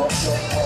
Música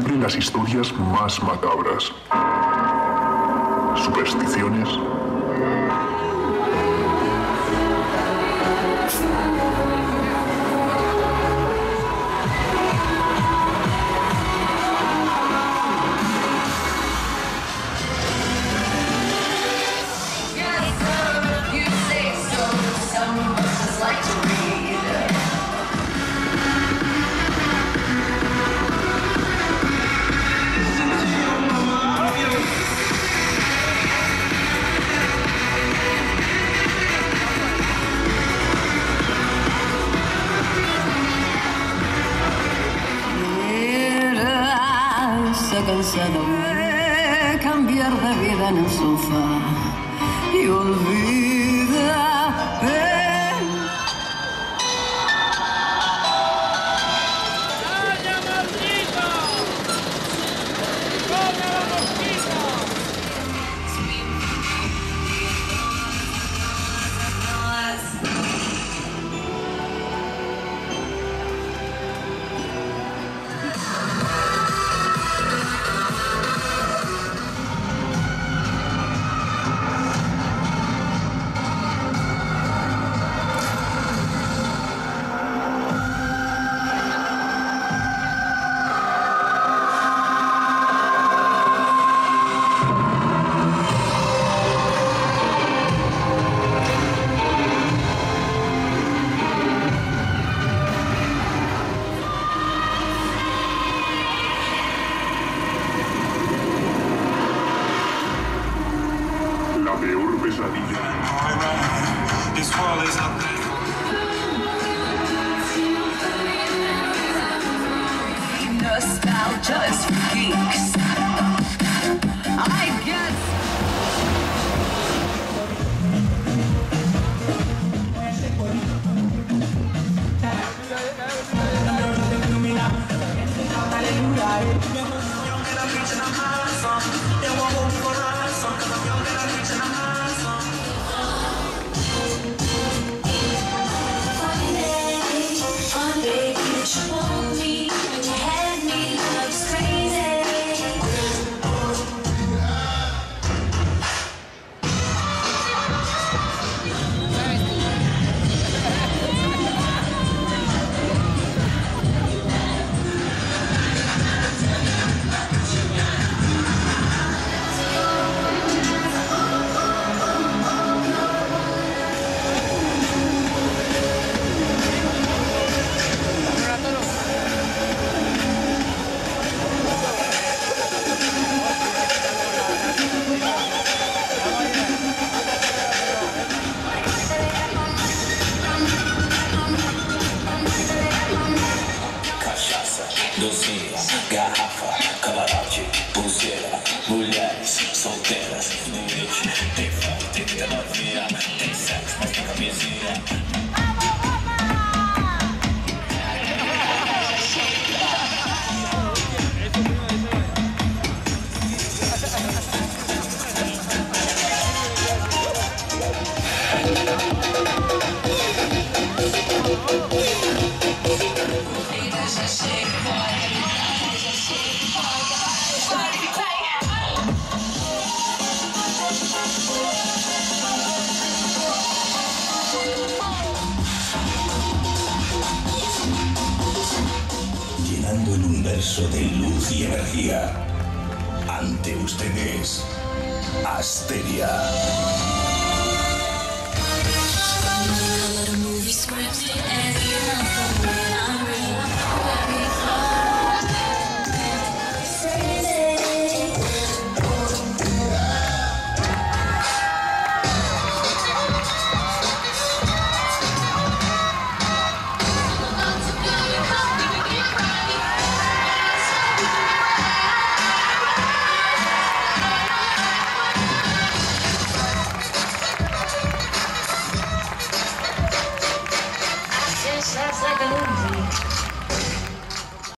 descubren las historias más macabras. Supersticiones. life.